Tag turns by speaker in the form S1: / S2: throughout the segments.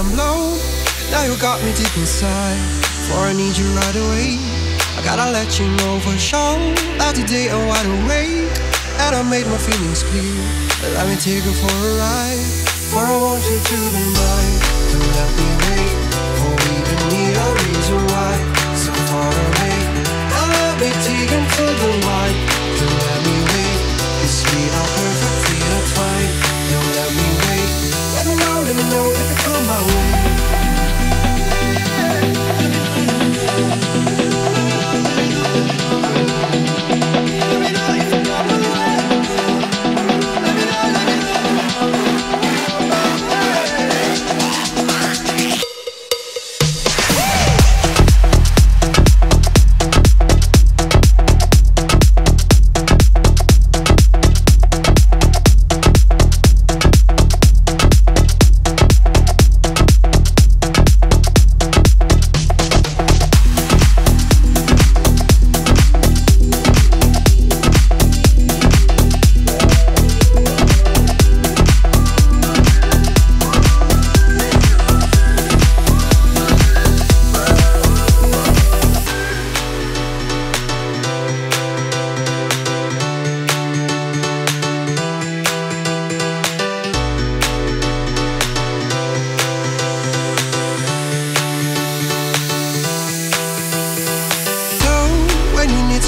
S1: I'm low. Now you got me deep inside. For I need you right away. I gotta let you know for sure that today I'm wide awake. And I made my feelings clear. Let me take you for a ride. For I want you to be mine. Don't let me me know, if you come my way.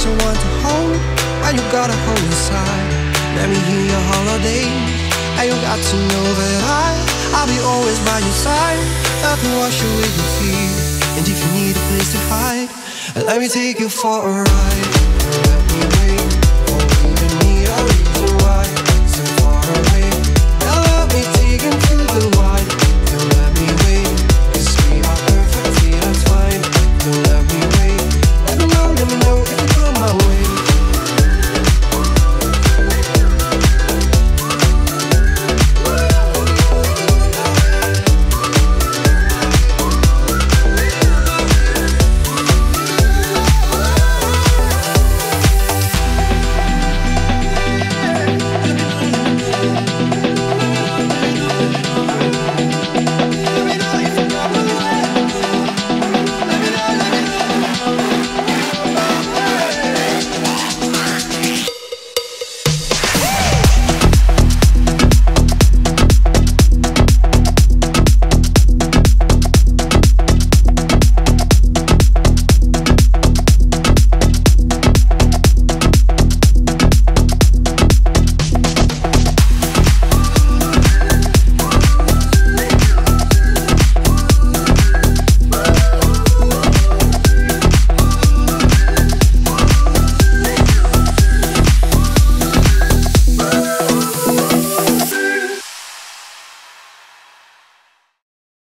S1: Someone to hold, and you got a hold inside. Let me hear your holiday, and you got to know that I, I'll be always by your side. Help me wash away your fear, and if you need a place to hide, let me take you for a ride.